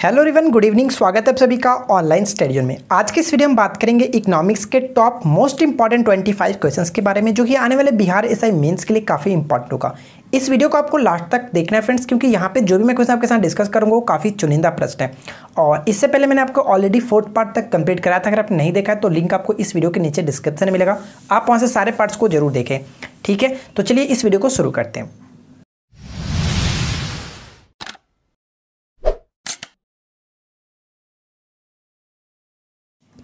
Hello रिवन good evening स्वागत है आप सभी का ऑनलाइन स्टडी में। आज के इस वीडियो में बात करेंगे इकोनॉमिक्स के टॉप मोस्ट इंपॉर्टेंट 25 क्वेश्चंस के बारे में, जो कि आने वाले बिहार एस आई मेन्स के लिए काफ़ी इंपॉर्टेंट होगा। इस वीडियो को आपको लास्ट तक देखना है फ्रेंड्स क्योंकि यहाँ पे जो भी मैं क्वेश्चन आपके साथ डिस्कस करूँगा, वो काफ़ी चुनिंदा प्रश्न है। और इससे पहले मैंने आपको ऑलरेडी फोर्थ पार्ट तक कंप्लीट कराया था, अगर आपने नहीं देखा तो लिंक आपको इस वीडियो के नीचे डिस्क्रिप्शन में मिलेगा। आप वहाँ से सारे पार्ट्स को ज़रूर देखें। ठीक है? तो चलिए इस वीडियो को शुरू करते हैं।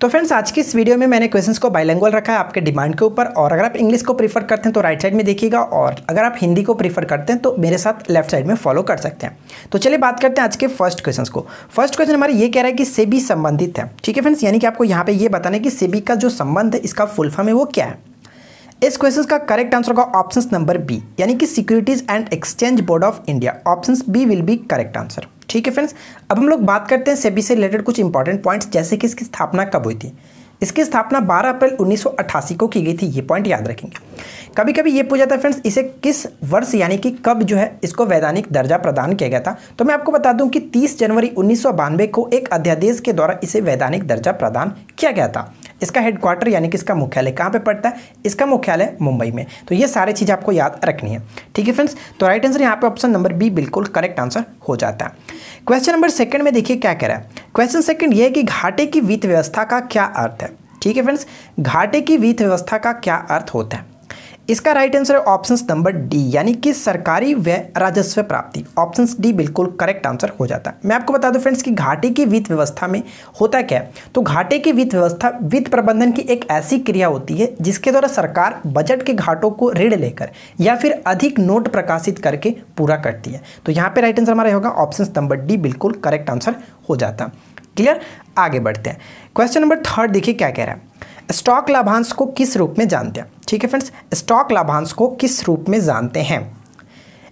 तो फ्रेंड्स आज की इस वीडियो में मैंने क्वेश्चंस को बाइलैंग्वेज रखा है आपके डिमांड के ऊपर और अगर आप इंग्लिश को प्रीफर करते हैं तो राइट साइड में देखिएगा और अगर आप हिंदी को प्रीफर करते हैं तो मेरे साथ लेफ़्ट साइड में फॉलो कर सकते हैं। तो चलिए बात करते हैं आज के फ़र्स्ट क्वेश्चन को। फ़र्स्ट क्वेश्चन हमारे ये कह रहा है कि सेबी संबंधित है। ठीक है फ्रेंड्स यानी कि आपको यहाँ पर ये बताना है कि सेबी का जो संबंध है, इसका फुल फॉर्म है वो क्या है? इस क्वेश्चन का करेक्ट आंसर होगा ऑप्शन नंबर बी यानी कि securities and exchange board of India option B will be correct answer ठीक है फ्रेंड्स अब हम लोग बात करते हैं सेबी से रिलेटेड कुछ इंपॉर्टेंट पॉइंट्स जैसे कि इसकी स्थापना कब हुई थी। इसकी स्थापना 12 अप्रैल 1988 को की गई थी, ये पॉइंट याद रखेंगे। कभी कभी ये पूछा था फ्रेंड्स इसे किस वर्ष, यानी कि कब जो है, इसको वैधानिक दर्जा प्रदान किया गया था? तो मैं आपको बता दूँ कि 30 जनवरी उन्नीस सौ बानवे को एक अध्यादेश के द्वारा इसे वैधानिक दर्जा प्रदान किया गया था। इसका हेडक्वार्टर यानी कि इसका मुख्यालय कहाँ पे पड़ता है? इसका मुख्यालय मुंबई में। तो ये सारी चीज़ आपको याद रखनी है। ठीक है फ्रेंड्स तो राइट आंसर यहाँ पे ऑप्शन नंबर बी बिल्कुल करेक्ट आंसर हो जाता है। क्वेश्चन नंबर सेकंड में देखिए क्या कह रहा है। क्वेश्चन सेकंड ये है कि घाटे की वित्त व्यवस्था का क्या अर्थ है? ठीक है फ्रेंड्स घाटे की वित्त व्यवस्था का क्या अर्थ होता है? इसका राइट आंसर है ऑप्शन नंबर डी यानी कि सरकारी व्यय राजस्व प्राप्ति। ऑप्शन डी बिल्कुल करेक्ट आंसर हो जाता है। मैं आपको बता दूँ फ्रेंड्स कि घाटे की वित्त व्यवस्था में होता क्या है? तो घाटे की वित्त व्यवस्था, वित्त प्रबंधन की एक ऐसी क्रिया होती है जिसके द्वारा सरकार बजट के घाटों को ऋण लेकर या फिर अधिक नोट प्रकाशित करके पूरा करती है। तो यहाँ पर राइट आंसर हमारा होगा ऑप्शन नंबर डी बिल्कुल करेक्ट आंसर हो जाता। क्लियर आगे बढ़ते हैं। क्वेश्चन नंबर थर्ड देखिए क्या कह रहा है। स्टॉक लाभांश को किस रूप में जानते हैं? ठीक है फ्रेंड्स? स्टॉक लाभांश को किस रूप में जानते हैं?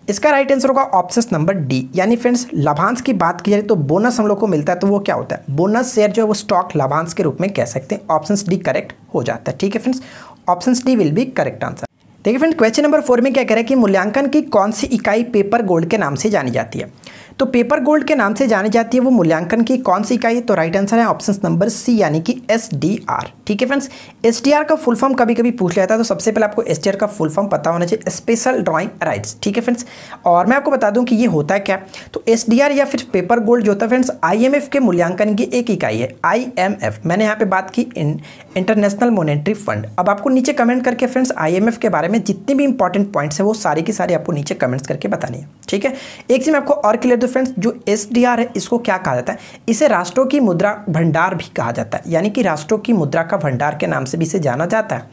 इसका राइट आंसर होगा ऑप्शन नंबर डी यानी फ्रेंड्स, लाभांश की बात की जाए तो बोनस हम लोग को मिलता है तो वो क्या होता है? बोनस शेयर जो है वो स्टॉक लाभांश के रूप में कह सकते हैं। ऑप्शन डी करेक्ट हो जाता है, ठीक है friends? Option D will be correct answer देखिए फ्रेंड क्वेश्चन नंबर फोर में क्या कह रहा है कि मूल्यांकन की कौन सी इकाई पेपर गोल्ड के नाम से जानी जाती है? तो पेपर गोल्ड के नाम से जानी जाती है वो मूल्यांकन की। कौन सी इकाई? है तो राइट आंसर है ऑप्शन नंबर सी यानी कि एस डी आर ठीक है फ्रेंड्स एस डी आर का फुल फॉर्म कभी कभी पूछ लेता है तो सबसे पहले आपको एस डी आर का फुल फॉर्म पता होना चाहिए। स्पेशल ड्राइंग राइट्स ठीक है फ्रेंड्स और मैं आपको बता दूँ कि ये होता है क्या? तो एस डी आर या फिर पेपर गोल्ड जो होता है फ्रेंड्स आई एम एफ़ के मूल्यांकन की एक इकाई है आई एम एफ़ मैंने यहाँ पर बात की इंटरनेशनल मोनेटरी फंड अब आपको नीचे कमेंट करके फ्रेंड्स आई एम एफ़ के बारे में जितने भी इंपॉर्टेंट पॉइंट्स है, वो सारे की सारे आपको नीचे कमेंट्स करके बतानी ठीक है? एक चीज़ मैं आपको और क्लियर दो फ्रेंड्स जो एस है, इसको क्या कहा जाता है? इसे राष्ट्रों की मुद्रा भंडार भी कहा जाता है। यानी कि राष्ट्रों की मुद्रा का भंडार के नाम से भी इसे जाना जाता है।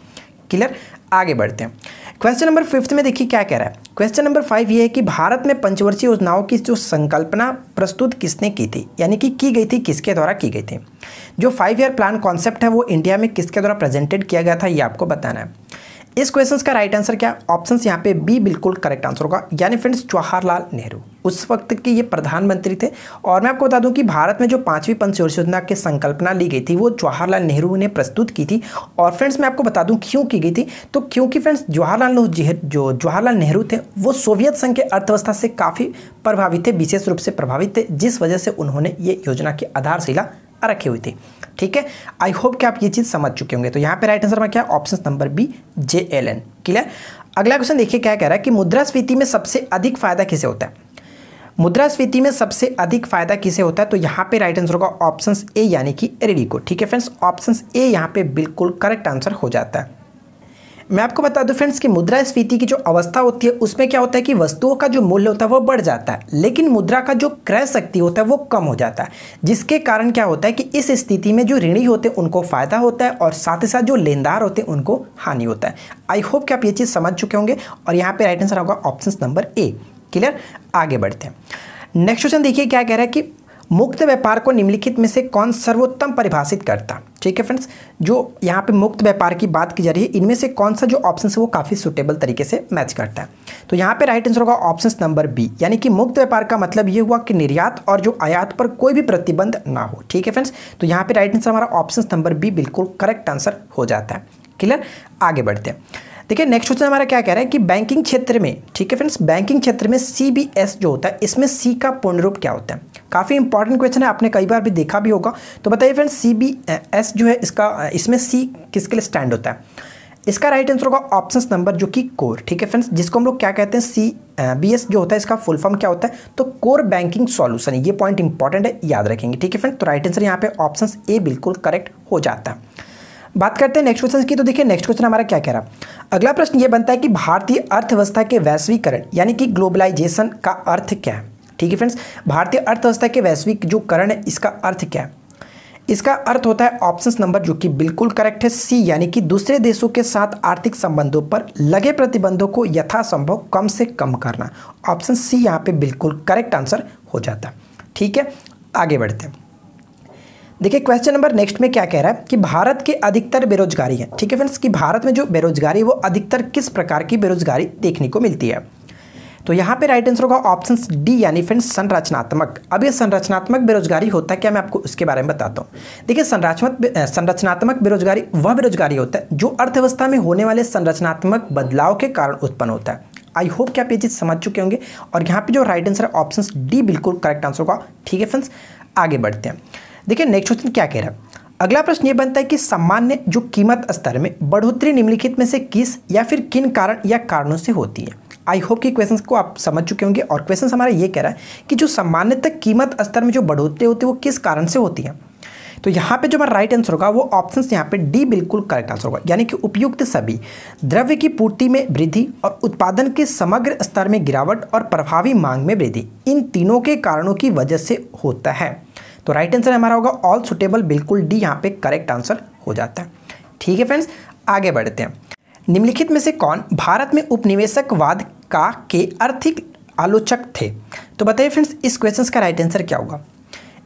क्लियर आगे बढ़ते हैं। क्वेश्चन नंबर फिफ्थ में देखिए क्या कह रहा है। क्वेश्चन नंबर फाइव ये है कि भारत में पंचवर्षीय योजनाओं की जो संकल्पना प्रस्तुत किसने की थी? यानी कि की गई थी, किसके द्वारा की गई थी? जो फाइव ईयर प्लान कॉन्सेप्ट है, वो इंडिया में किसके द्वारा प्रेजेंटेड किया गया था, ये आपको बताना है। इस क्वेश्चन का राइट आंसर क्या? ऑप्शन यहाँ पे बी बिल्कुल करेक्ट आंसर होगा। यानी फ्रेंड्स जवाहरलाल नेहरू उस वक्त के ये प्रधानमंत्री थे। और मैं आपको बता दूँ कि भारत में जो पांचवी पंचवर्षीय योजना की संकल्पना ली गई थी, वो जवाहरलाल नेहरू ने प्रस्तुत की थी। और फ्रेंड्स मैं आपको बता दूँ क्यों की गई थी? तो क्योंकि फ्रेंड्स जवाहरलाल जो जवाहरलाल नेहरू थे, वो सोवियत संघ के अर्थव्यवस्था से काफ़ी प्रभावित थे, विशेष रूप से प्रभावित थे, जिस वजह से उन्होंने ये योजना की आधारशिला रखी हुई थी। ठीक है? आई होप कि आप ये चीज़ समझ चुके होंगे। तो यहाँ पे राइट आंसर में क्या? Option number B J L N clear अगला क्वेश्चन देखिए क्या कह रहा है कि मुद्रास्फीति में सबसे अधिक फ़ायदा किसे होता है? मुद्रास्फीति में सबसे अधिक फ़ायदा किसे होता है? तो यहाँ पे राइट आंसर होगा ऑप्शन ए यानी कि रेडी को। ठीक है फ्रेंड्स ऑप्शन ए यहाँ पे बिल्कुल करेक्ट आंसर हो जाता है। मैं आपको बता दूँ फ्रेंड्स कि मुद्रास्फीति की जो अवस्था होती है, उसमें क्या होता है कि वस्तुओं का जो मूल्य होता है, वो बढ़ जाता है। लेकिन मुद्रा का जो क्रय शक्ति होता है, वो कम हो जाता है। जिसके कारण क्या होता है कि इस स्थिति में जो ऋणी होते हैं, उनको फ़ायदा होता है और साथ ही साथ जो लेनदार होते हैं, उनको हानि होता है। आई होप कि आप ये चीज़ समझ चुके होंगे और यहाँ पर राइट आंसर होगा ऑप्शन नंबर ए क्लियर आगे बढ़ते हैं। नेक्स्ट क्वेश्चन देखिए, क्या कह रहा है कि मुक्त व्यापार को निम्नलिखित में से कौन सर्वोत्तम परिभाषित करता? ठीक है फ्रेंड्स जो यहाँ पे मुक्त व्यापार की बात की जा रही है, इनमें से कौन सा जो ऑप्शन है वो काफ़ी सुटेबल तरीके से मैच करता है? तो यहाँ पे राइट आंसर होगा ऑप्शन नंबर बी यानी कि मुक्त व्यापार का मतलब ये हुआ कि निर्यात और जो आयात पर कोई भी प्रतिबंध ना हो। ठीक है फ्रेंड्स तो यहाँ पे राइट आंसर हमारा ऑप्शन नंबर बी बिल्कुल करेक्ट आंसर हो जाता है। क्लियर आगे बढ़ते हैं। देखिए नेक्स्ट क्वेश्चन हमारा क्या कह रहा है कि बैंकिंग क्षेत्र में, ठीक है फ्रेंड्स बैंकिंग क्षेत्र में सी बी एस जो होता है, इसमें सी का पूर्ण रूप क्या होता है? काफ़ी इंपॉर्टेंट क्वेश्चन है, आपने कई बार भी देखा भी होगा। तो बताइए फ्रेंड्स सी बी एस जो है, इसका, इसमें सी किसके लिए स्टैंड होता है? इसका राइट आंसर होगा ऑप्शन नंबर जो कि कोर ठीक है फ्रेंड्स जिसको हम लोग क्या कहते हैं सी बी एस जो होता है, इसका फुल फॉर्म क्या होता है? तो कोर बैंकिंग सॉल्यूशन ये पॉइंट इंपॉर्टेंट है, याद रखेंगे, ठीक है फ्रेंड तो राइट आंसर यहाँ पे ऑप्शन ए बिल्कुल करेक्ट हो जाता है। बात करते हैं नेक्स्ट क्वेश्चन की तो देखिए नेक्स्ट क्वेश्चन हमारा क्या कह रहा है? अगला प्रश्न ये बनता है कि भारतीय अर्थव्यवस्था के वैश्वीकरण, यानी कि ग्लोबलाइजेशन का अर्थ क्या है? ठीक है फ्रेंड्स भारतीय अर्थव्यवस्था के वैश्विक जो करण है, इसका अर्थ क्या है? इसका अर्थ होता है ऑप्शन नंबर जो कि बिल्कुल करेक्ट है। सी यानी कि दूसरे देशों के साथ आर्थिक संबंधों पर लगे प्रतिबंधों को यथासंभव कम से कम करना। ऑप्शन सी यहाँ पे बिल्कुल करेक्ट आंसर हो जाता। है ठीक है? आगे बढ़ते हैं। देखिए क्वेश्चन नंबर नेक्स्ट में क्या कह रहा है कि भारत के अधिकतर बेरोजगारी है। ठीक है फ्रेंड्स कि भारत में जो बेरोजगारी वो अधिकतर किस प्रकार की बेरोजगारी देखने को मिलती है? तो यहाँ पे राइट आंसर होगा ऑप्शन डी यानी फ्रेंड्स संरचनात्मक। अब ये संरचनात्मक बेरोजगारी होता है क्या? मैं आपको उसके बारे में बताता हूँ। देखिए, संरचनात्मक संरचनात्मक बेरोजगारी वह बेरोजगारी होता है जो अर्थव्यवस्था में होने वाले संरचनात्मक बदलाव के कारण उत्पन्न होता है। आई होप कि आप ये चीज़ समझ चुके होंगे। और यहाँ पे जो राइट आंसर है ऑप्शन डी बिल्कुल करेक्ट आंसर होगा। ठीक है फ्रेंड्स आगे बढ़ते हैं। देखिए, नेक्स्ट क्वेश्चन क्या कह रहा है? अगला प्रश्न ये बनता है कि सामान्य जो कीमत स्तर में बढ़ोतरी निम्नलिखित में से किस या फिर किन कारण या कारणों से होती है? आई होप कि क्वेश्चन को आप समझ चुके होंगे और क्वेश्चन हमारा ये कह रहा है कि जो सामान्यतः कीमत स्तर में जो बढ़ोतरी होती है, वो किस कारण से होती है? तो यहाँ पे जो हमारा राइट आंसर होगा, वो ऑप्शन यहाँ पे डी बिल्कुल करेक्ट आंसर होगा। यानी कि उपयुक्त सभी, द्रव्य की पूर्ति में वृद्धि और उत्पादन के समग्र स्तर में गिरावट और प्रभावी मांग में वृद्धि, इन तीनों के कारणों की वजह से होता है। तो राइट आंसर हमारा होगा ऑल सुटेबल बिल्कुल डी यहाँ पे करेक्ट आंसर हो जाता है। ठीक है फ्रेंड्स आगे बढ़ते हैं। निम्नलिखित में से कौन भारत में उपनिवेशकवाद का के आर्थिक आलोचक थे? तो बताइए फ्रेंड्स इस क्वेश्चन का राइट आंसर क्या होगा?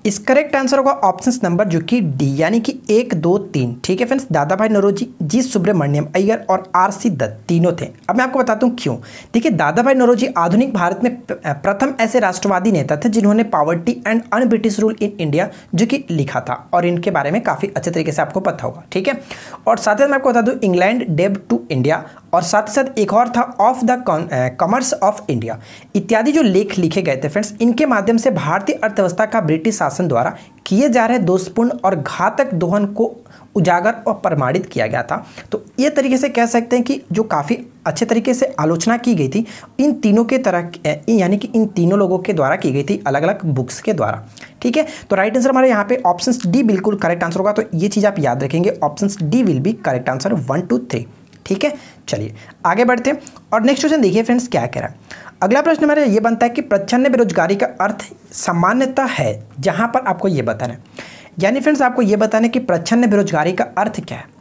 इस करेक्ट आंसर होगा ऑप्शन नंबर जो कि डी, यानी कि एक, दो, तीन। ठीक है फ्रेंड्स? दादा भाई नरोजी, जी सुब्रमण्यम अय्यर और आर सी दत्त तीनों थे। अब मैं आपको बताता हूँ क्यों। देखिए दादा भाई नरोजी आधुनिक भारत में प्रथम ऐसे राष्ट्रवादी नेता थे जिन्होंने poverty and un British rule in India जो कि लिखा था और इनके बारे में काफ़ी अच्छे तरीके से आपको पता होगा। ठीक है? और साथ ही मैं आपको बता दूँ, इंग्लैंड डेब टू इंडिया और साथ ही साथ एक और था of the commerce of India इत्यादि जो लेख लिखे गए थे फ्रेंड्स इनके माध्यम से भारतीय अर्थव्यवस्था का ब्रिटिश शासन द्वारा किए जा रहे दोषपूर्ण और घातक दोहन को उजागर और प्रमाणित किया गया था। तो ये तरीके से कह सकते हैं कि जो काफ़ी अच्छे तरीके से आलोचना की गई थी, इन तीनों के तरह यानी कि इन तीनों लोगों के द्वारा की गई थी अलग अलग बुक्स के द्वारा। ठीक है? तो राइट आंसर हमारे यहाँ पे ऑप्शन डी बिल्कुल करेक्ट आंसर होगा। तो ये चीज़ आप याद रखेंगे option D will be correct answer one two three ठीक है? चलिए, आगे बढ़ते हैं। और नेक्स्ट क्वेश्चन देखिए फ्रेंड्स क्या कह रहा है? अगला प्रश्न हमारा ये बनता है कि प्रच्छन्न बेरोजगारी का अर्थ सामान्यता है, जहाँ पर आपको ये बताना है। यानी फ्रेंड्स आपको ये बताना है कि प्रच्छन्न बेरोजगारी का अर्थ क्या है?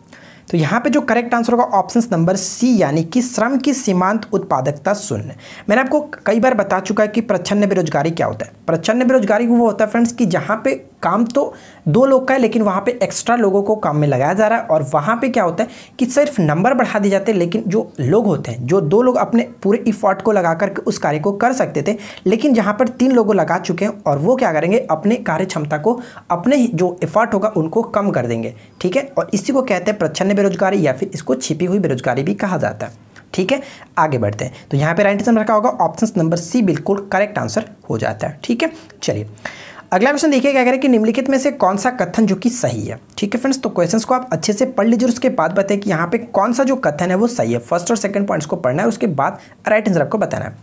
तो यहाँ पे जो करेक्ट आंसर होगा ऑप्शन नंबर सी यानी कि श्रम की सीमांत उत्पादकता शून्य। मैंने आपको कई बार बता चुका है कि प्रच्छन्न बेरोजगारी क्या होता है। प्रच्छन्न बेरोजगारी वो होता है फ्रेंड्स कि जहाँ पे काम तो दो लोग का है, लेकिन वहाँ पे एक्स्ट्रा लोगों को काम में लगाया जा रहा है। और वहाँ पे क्या होता है कि सिर्फ़ नंबर बढ़ा दिए जाते हैं, लेकिन जो लोग होते हैं, जो दो लोग अपने पूरे इफॉर्ट को लगा करके उस कार्य को कर सकते थे, लेकिन जहाँ पर तीन लोगों लगा चुके हैं और वो क्या करेंगे, अपने कार्य क्षमता को, अपने जो इफॉर्ट होगा उनको कम कर देंगे। ठीक है? और इसी को कहते हैं प्रच्छन्न बेरोजगारी या फिर इसको छिपी हुई बेरोजगारी भी कहा जाता है। ठीक है? आगे बढ़ते हैं। तो यहाँ पे राइट आंसर रखा होगा ऑप्शन नंबर सी बिल्कुल करेक्ट आंसर हो जाता है। ठीक है? चलिए। अगला क्वेश्चन देखिए, क्या कह रहे हैं कि निम्नलिखित में से कौन सा कथन जो कि सही है? ठीक है फ्रेंड्स तो क्वेश्चंस को आप अच्छे से पढ़ लीजिए उसके बाद बताएँ कि यहाँ पे कौन सा जो कथन है वो सही है। फ़र्स्ट और सेकंड पॉइंट्स को पढ़ना है, उसके बाद राइट आंसर आपको बताना है।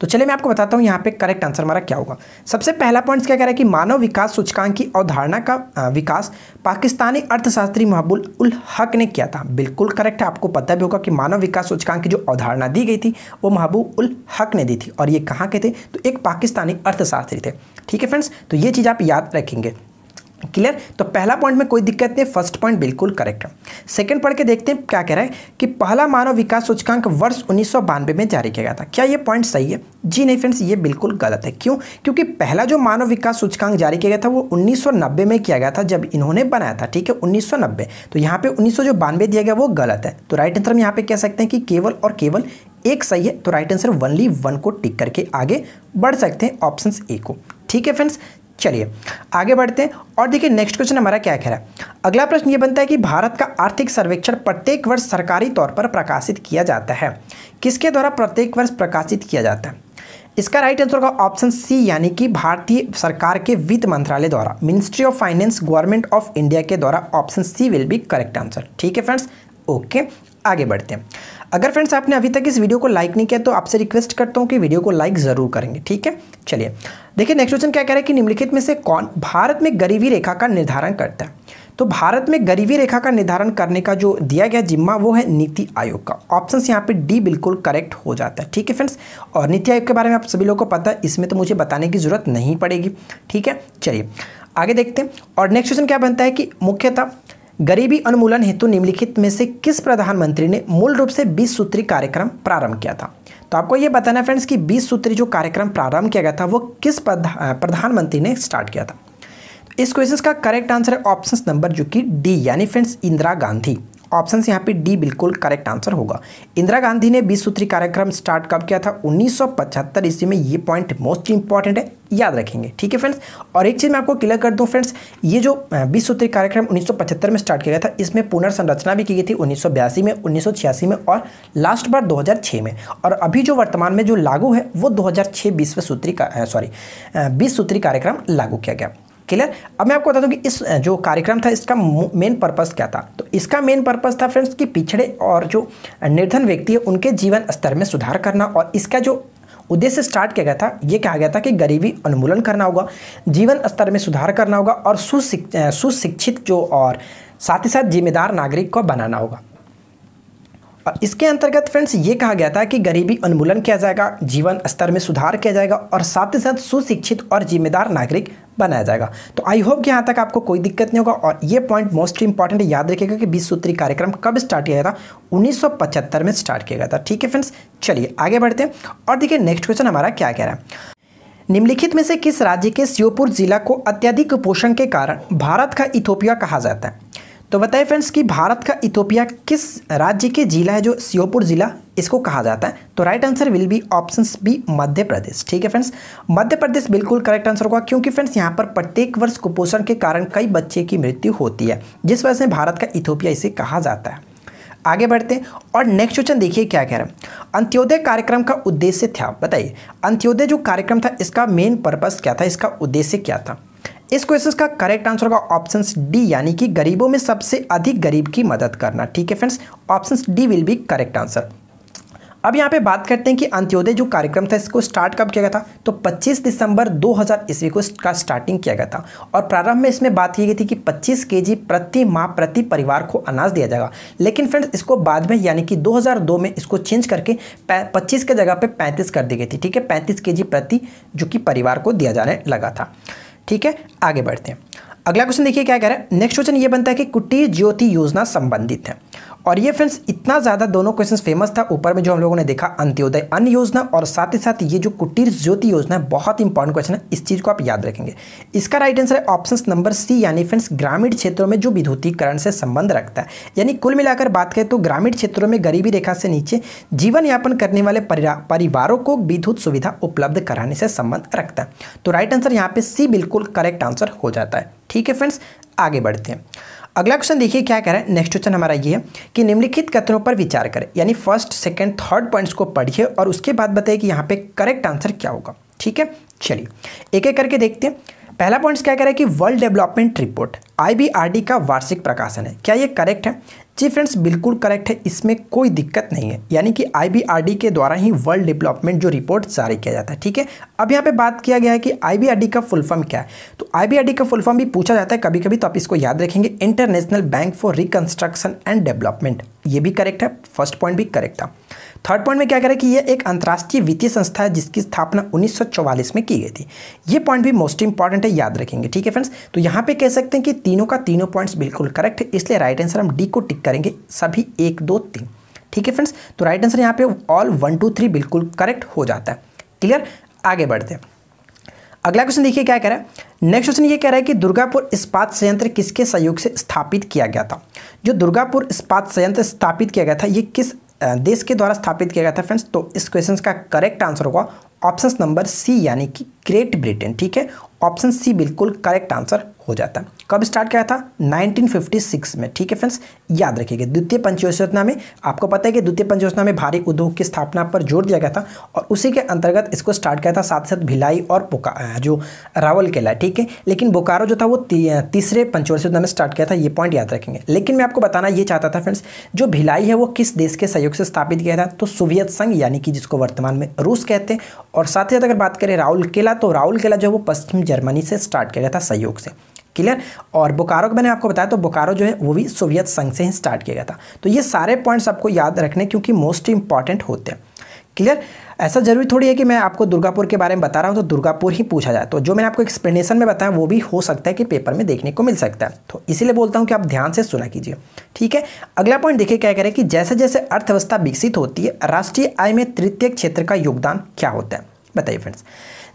तो चलिए मैं आपको बताता हूँ यहाँ पे करेक्ट आंसर हमारा क्या होगा। सबसे पहला पॉइंट क्या कह रहा है कि मानव विकास सूचकांक की अवधारणा का विकास पाकिस्तानी अर्थशास्त्री महबूल उल हक ने किया था। बिल्कुल करेक्ट है, आपको पता भी होगा कि मानव विकास सूचकांक की जो अवधारणा दी गई थी, वो महबूब उल हक ने दी थी और ये कहाँ के थे? तो एक पाकिस्तानी अर्थशास्त्री थे। ठीक है फ्रेंड्स तो ये चीज़ आप याद रखेंगे। क्लियर तो पहला पॉइंट में कोई दिक्कत नहीं फ़र्स्ट पॉइंट बिल्कुल करेक्ट है। सेकंड पढ़ के देखते हैं क्या कह रहा है कि पहला मानव विकास सूचकांक वर्ष उन्नीस सौ बानवे में जारी किया गया था। क्या ये पॉइंट सही है? जी नहीं फ्रेंड्स ये बिल्कुल गलत है। क्यों? क्योंकि पहला जो मानव विकास सूचकांक जारी किया गया था, वो 1990 में किया गया था, जब इन्होंने बनाया था, ठीक है? 1990 तो यहाँ पे उन्नीस जो बानवे दिया गया, वो गलत है। तो राइट आंसर हम यहाँ पे कह सकते हैं कि केवल और केवल एक सही है। तो राइट आंसर वनली वन को टिक करके आगे बढ़ सकते हैं ऑप्शन ए को। ठीक है फ्रेंड्स चलिए, आगे बढ़ते हैं और देखिए नेक्स्ट क्वेश्चन हमारा क्या कह रहा है। अगला प्रश्न ये बनता है कि भारत का आर्थिक सर्वेक्षण प्रत्येक वर्ष सरकारी तौर पर प्रकाशित किया जाता है। किसके द्वारा प्रत्येक वर्ष प्रकाशित किया जाता है? इसका राइट आंसर होगा ऑप्शन सी यानी कि भारतीय सरकार के वित्त मंत्रालय द्वारा। Ministry of finance government of India के द्वारा option C will be correct answer ठीक है फ्रेंड्स ओके आगे बढ़ते हैं। अगर फ्रेंड्स आपने अभी तक इस वीडियो को लाइक नहीं किया तो आपसे रिक्वेस्ट करता हूँ कि वीडियो को लाइक ज़रूर करेंगे, ठीक है? चलिए, देखिए नेक्स्ट क्वेश्चन क्या कह रहा है कि निम्नलिखित में से कौन भारत में गरीबी रेखा का निर्धारण करता है? तो भारत में गरीबी रेखा का निर्धारण करने का जो दिया गया जिम्मा, वो है नीति आयोग का। ऑप्शन यहाँ पे डी बिल्कुल करेक्ट हो जाता है, ठीक है फ्रेंड्स और नीति आयोग के बारे में आप सभी लोगों को पता है, इसमें तो मुझे बताने की ज़रूरत नहीं पड़ेगी, ठीक है? चलिए, आगे देखते हैं। और नेक्स्ट क्वेश्चन क्या बनता है कि मुख्यतः गरीबी उन्मूलन हेतु निम्नलिखित में से किस प्रधानमंत्री ने मूल रूप से बीस सूत्री कार्यक्रम प्रारंभ किया था? तो आपको ये बताना है फ्रेंड्स कि बीस सूत्री जो कार्यक्रम प्रारंभ किया गया था, वो किस प्रधानमंत्री ने स्टार्ट किया था? इस क्वेश्चन का करेक्ट आंसर है ऑप्शन नंबर जो कि डी, यानी फ्रेंड्स, इंदिरा गांधी। ऑप्शन यहाँ पे डी बिल्कुल करेक्ट आंसर होगा। इंदिरा गांधी ने बीस सूत्री कार्यक्रम स्टार्ट कब किया था? 1975 ईस्वी में ये पॉइंट मोस्ट इंपॉर्टेंट है, याद रखेंगे, ठीक है फ्रेंड्स? और एक चीज़ मैं आपको क्लियर कर दूँ फ्रेंड्स, ये जो बीस सूत्री कार्यक्रम 1975 में स्टार्ट किया गया था, इसमें पुनर्संरचना भी की गई थी उन्नीस सौ बयासी में, उन्नीस सौ छियासी में और लास्ट बार 2006 में। और अभी जो वर्तमान में जो लागू है, वो 2006 बीसवें सूत्री का सॉरी बीस सूत्री कार्यक्रम लागू किया गया। क्लियर? अब मैं आपको बता दूँ कि इस, जो कार्यक्रम था, इसका मेन पर्पस क्या था? तो इसका मेन पर्पस था फ्रेंड्स कि पिछड़े और जो निर्धन व्यक्ति है, उनके जीवन स्तर में सुधार करना और इसका जो उद्देश्य स्टार्ट किया गया था, ये कहा गया था कि गरीबी उन्मूलन करना होगा, जीवन स्तर में सुधार करना होगा और सुशिक्षित जो और साथ ही साथ जिम्मेदार नागरिक को बनाना होगा। इसके अंतर्गत फ्रेंड्स, ये कहा गया था कि गरीबी उन्मूलन किया जाएगा, जीवन स्तर में सुधार किया जाएगा और साथ ही साथ सुशिक्षित और जिम्मेदार नागरिक बनाया जाएगा। तो आई होप कि यहाँ तक आपको कोई दिक्कत नहीं होगा और ये पॉइंट मोस्ट इंपॉर्टेंट याद रखिएगा कि बीस सूत्री कार्यक्रम कब स्टार्ट किया गया था? 1975 में स्टार्ट किया गया था। ठीक है फ्रेंड्स चलिए आगे बढ़ते हैं और देखिए नेक्स्ट क्वेश्चन हमारा क्या कह रहा है। निम्नलिखित में से किस राज्य के श्योपुर जिला को अत्यधिक कुपोषण के कारण भारत का इथोपिया कहा जाता है? तो बताइए फ्रेंड्स कि भारत का इथोपिया किस राज्य के जिला है जो श्योपुर जिला इसको कहा जाता है? तो right answer will be option B Madhya Pradesh. ठीक है फ्रेंड्स मध्य प्रदेश बिल्कुल करेक्ट आंसर होगा क्योंकि फ्रेंड्स यहाँ पर प्रत्येक वर्ष कुपोषण के कारण कई बच्चे की मृत्यु होती है, जिस वजह से भारत का इथोपिया इसे कहा जाता है। आगे बढ़ते हैं और नेक्स्ट क्वेश्चन देखिए क्या कह रहा है। अंत्योदय कार्यक्रम का उद्देश्य था, बताइए। अंत्योदय जो कार्यक्रम था, इसका मेन पर्पस क्या था? इसका उद्देश्य क्या था? इस क्वेश्चन का करेक्ट आंसर होगा ऑप्शन डी यानी कि गरीबों में सबसे अधिक गरीब की मदद करना। ठीक है friends option D will be correct answer अब यहाँ पे बात करते हैं कि अंत्योदय जो कार्यक्रम था, इसको स्टार्ट कब किया गया था? तो 25 दिसंबर 2000 ईस्वी को इसका स्टार्टिंग किया गया था। और प्रारंभ में इसमें बात की गई थी कि 25 केजी प्रति माह प्रति परिवार को अनाज दिया जाएगा। लेकिन फ्रेंड्स इसको बाद में, यानी कि 2002 में इसको चेंज करके 25 के जगह पे 35 कर दी गई थी। ठीक है? पैंतीस के प्रति जो कि परिवार को दिया जाने लगा था। ठीक है, आगे बढ़ते हैं। अगला क्वेश्चन देखिए क्या कह रहा है। नेक्स्ट क्वेश्चन ये बनता है कि कुटीर ज्योति योजना संबंधित है। और ये फ्रेंड्स इतना ज़्यादा दोनों क्वेश्चंस फ़ेमस था। ऊपर में जो हम लोगों ने देखा, अंत्योदय अन्न योजना और साथ ही साथ ये जो कुटीर ज्योति योजना है, बहुत इंपॉर्टेंट क्वेश्चन है। इस चीज़ को आप याद रखेंगे। इसका राइट आंसर है ऑप्शन नंबर सी यानी फ्रेंड्स ग्रामीण क्षेत्रों में जो विद्युतीकरण से संबंध रखता है। यानी कुल मिलाकर बात करें तो ग्रामीण क्षेत्रों में गरीबी रेखा से नीचे जीवन यापन करने वाले परिवारों को विद्युत सुविधा उपलब्ध कराने से संबंध रखता है। तो राइट आंसर यहाँ पे सी बिल्कुल करेक्ट आंसर हो जाता है। ठीक है फ्रेंड्स आगे बढ़ते हैं। अगला क्वेश्चन देखिए क्या कह रहा है? नेक्स्ट क्वेश्चन हमारा ये है कि निम्नलिखित कथनों पर विचार करें। यानी फ़र्स्ट सेकंड थर्ड पॉइंट्स को पढ़िए और उसके बाद बताइए कि यहाँ पे करेक्ट आंसर क्या होगा। ठीक है? चलिए, एक एक करके देखते हैं। पहला पॉइंट्स क्या कह रहा है कि वर्ल्ड डेवलपमेंट रिपोर्ट आईबीआरडी का वार्षिक प्रकाशन है। क्या ये करेक्ट है? जी फ्रेंड्स, बिल्कुल करेक्ट है, इसमें कोई दिक्कत नहीं है। यानी कि आईबीआरडी के द्वारा ही वर्ल्ड डेवलपमेंट जो रिपोर्ट जारी किया जाता है, ठीक है? अब यहाँ पे बात किया गया है कि आईबीआरडी का फुल फॉर्म क्या है। तो आईबीआरडी का फुल फॉर्म भी पूछा जाता है कभी कभी तो आप इसको याद रखेंगे international bank for reconstruction and development ये भी करेक्ट है, फ़र्स्ट पॉइंट भी करेक्ट था। थर्ड पॉइंट में क्या करें कि यह एक अंतर्राष्ट्रीय वित्तीय संस्था है जिसकी स्थापना 1944 में की गई थी। ये पॉइंट भी मोस्ट इंपॉर्टेंट है, याद रखेंगे, ठीक है फ्रेंड्स तो यहाँ पे कह सकते हैं कि तीनों का तीनों पॉइंट्स बिल्कुल करेक्ट है, इसलिए राइट आंसर हम डी को टिक करेंगे सभी एक, दो, तीन, ठीक है फ्रेंड्स तो राइट आंसर यहाँ पे ऑल वन टू थ्री बिल्कुल करेक्ट हो जाता है। क्लियर आगे बढ़ते हैं। अगला क्वेश्चन देखिए क्या कह रहा है। नेक्स्ट क्वेश्चन ये कह रहा है कि दुर्गापुर इस्पात संयंत्र किसके सहयोग से स्थापित किया गया था? जो दुर्गापुर इस्पात संयंत्र स्थापित किया गया था, ये किस देश के द्वारा स्थापित किया गया था फ्रेंड्स तो इस क्वेश्चन का करेक्ट आंसर होगा ऑप्शन नंबर सी यानी कि ग्रेट ब्रिटेन ठीक है? ऑप्शन सी बिल्कुल करेक्ट आंसर हो जाता। है कब स्टार्ट किया था? 1956 में ठीक है फ्रेंड्स? याद रखिएगा द्वितीय पंचयोजना में आपको पता है कि द्वितीय पंचयोजना में भारी उद्योग की स्थापना पर ज़ोर दिया गया था और उसी के अंतर्गत इसको स्टार्ट किया था साथ साथ भिलाई और पोका जो रावल केला ठीक है? लेकिन बोकारो जो था वो ती, तीसरे पंचयोजना में स्टार्ट किया था ये पॉइंट याद रखेंगे। लेकिन मैं आपको बताना ये चाहता था फ्रेंड्स जो भिलाई है वो किस देश के सहयोग से स्थापित किया था? तो सोवियत संघ यानी कि जिसको वर्तमान में रूस कहते हैं। और साथ ही साथ अगर बात करें राहुल किला तो राहुल किला जो है वो पश्चिम जर्मनी से स्टार्ट किया गया था सहयोग से। क्लियर और बोकारो को मैंने आपको बताया तो बोकारो जो है वो भी सोवियत संघ से ही स्टार्ट किया गया था। तो ये सारे पॉइंट्स आपको याद रखने क्योंकि मोस्ट इंपॉर्टेंट होते हैं। क्लियर ऐसा ज़रूरी थोड़ी है कि मैं आपको दुर्गापुर के बारे में बता रहा हूँ तो दुर्गापुर ही पूछा जाए। तो जो मैंने आपको एक्सप्लेनेशन में बताया, वो भी हो सकता है कि पेपर में देखने को मिल सकता है। तो इसीलिए बोलता हूँ कि आप ध्यान से सुना कीजिए। ठीक है? अगला पॉइंट देखिए, क्या करें कि जैसे जैसे अर्थव्यवस्था विकसित होती है, राष्ट्रीय आय में तृतीय क्षेत्र का योगदान क्या होता है? बताइए फ्रेंड्स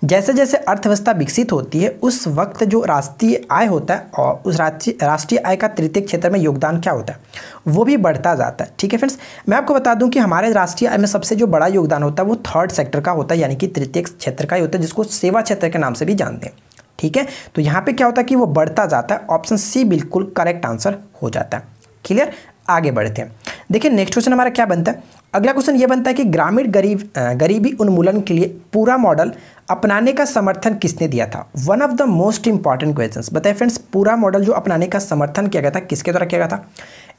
जैसे जैसे अर्थव्यवस्था विकसित होती है, उस वक्त जो राष्ट्रीय आय होता है और उस राष्ट्रीय राष्ट्रीय आय का तृतीय क्षेत्र में योगदान क्या होता है, वो भी बढ़ता जाता है। ठीक है फ्रेंड्स मैं आपको बता दूँ कि हमारे राष्ट्रीय आय में सबसे जो बड़ा योगदान होता है, वो थर्ड सेक्टर का होता है, यानी कि तृतीय क्षेत्र का ही होता है, जिसको सेवा क्षेत्र के नाम से भी जानते हैं। ठीक है? तो यहाँ पर क्या होता है कि वो बढ़ता जाता है ऑप्शन सी बिल्कुल करेक्ट आंसर हो जाता है। क्लियर आगे बढ़ते हैं। देखिए नेक्स्ट क्वेश्चन हमारा क्या बनता है? अगला क्वेश्चन ये बनता है कि ग्रामीण गरीब गरीबी उन्मूलन के लिए पूरा मॉडल अपनाने का समर्थन किसने दिया था? One of the most important question बताए फ्रेंड्स पूरा मॉडल जो अपनाने का समर्थन किया गया था, किसके द्वारा किया गया था?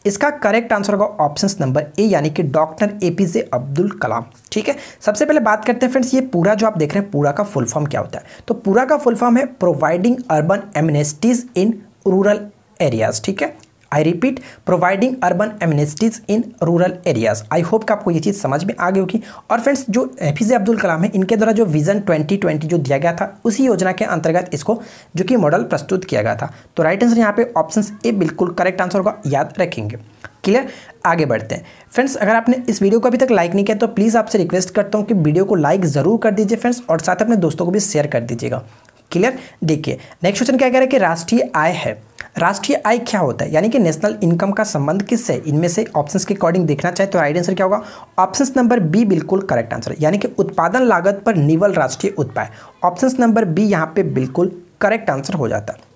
इसका करेक्ट आंसर होगा ऑप्शन नंबर ए यानी कि doctor A P J Abdul Kalam. ठीक है? सबसे पहले बात करते हैं फ्रेंड्स ये पूरा जो आप देख रहे हैं, पूरा का फुल फॉर्म क्या होता है? तो पूरा का फुल फॉर्म है providing urban amenities in rural areas ठीक है? I repeat providing urban amenities in rural areas I hope कि आपको ये चीज़ समझ में आ गई होगी। और फ्रेंड्स जो ए पी जे अब्दुल कलाम है, इनके द्वारा जो विजन 2020 जो दिया गया था, उसी योजना के अंतर्गत इसको जो कि मॉडल प्रस्तुत किया गया था। तो राइट आंसर यहाँ पे ऑप्शन ए बिल्कुल करेक्ट आंसर होगा, याद रखेंगे। क्लियर आगे बढ़ते हैं। फ्रेंड्स अगर आपने इस वीडियो को अभी तक लाइक नहीं किया तो प्लीज़ आपसे रिक्वेस्ट करता हूँ कि वीडियो को लाइक ज़रूर कर दीजिए फ्रेंड्स और साथ अपने दोस्तों को भी शेयर कर दीजिएगा। क्लियर देखिए नेक्स्ट क्वेश्चन क्या कह रहा है कि राष्ट्रीय आय है। राष्ट्रीय आय क्या होता है? यानी कि नेशनल इनकम का संबंध किससे? इनमें से ऑप्शंस के अकॉर्डिंग देखना चाहे तो राइट आंसर क्या होगा? ऑप्शंस नंबर बी बिल्कुल करेक्ट आंसर यानी कि उत्पादन लागत पर निवल राष्ट्रीय उत्पाद ऑप्शंस नंबर बी यहाँ पे बिल्कुल करेक्ट आंसर हो जाता है।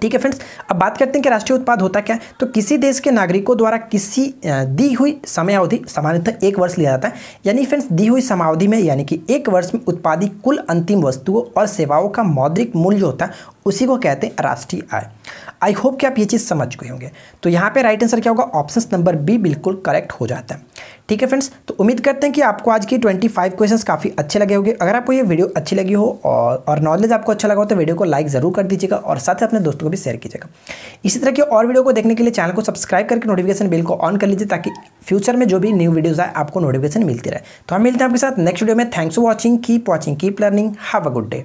ठीक है फ्रेंड्स अब बात करते हैं कि राष्ट्रीय उत्पाद होता क्या है। तो किसी देश के नागरिकों द्वारा किसी दी हुई समयावधि सामान्यतः एक वर्ष लिया जाता है। यानी फ्रेंड्स दी हुई समावधि में यानी कि एक वर्ष में उत्पादित कुल अंतिम वस्तुओं और सेवाओं का मौद्रिक मूल्य होता है। उसी को कहते हैं राष्ट्रीय आय। आई होप कि आप ये चीज़ समझ गए होंगे। तो यहाँ पे राइट आंसर क्या होगा? ऑप्शन नंबर बी बिल्कुल करेक्ट हो जाता है। ठीक है फ्रेंड्स तो उम्मीद करते हैं कि आपको आज की 25 क्वेश्चंस काफ़ी अच्छे लगे होंगे। अगर आपको ये वीडियो अच्छी लगी हो और और नॉलेज आपको अच्छा लगा हो तो वीडियो को लाइक ज़रूर कर दीजिएगा और साथ ही अपने दोस्तों को भी शेयर कीजिएगा। इसी तरह की और वीडियो को देखने के लिए चैनल को सब्सक्राइब करके नोटिफिकेशन बिल को ऑन कर लीजिए ताकि फ्यूचर में जो भी न्यू वीडियोज़ आए, आपको नोटिफिकेशन मिलती रहे। तो हम मिलते हैं आपके साथ नेक्स्ट वीडियो में। Thanks for watching keep watching keep learning have a good day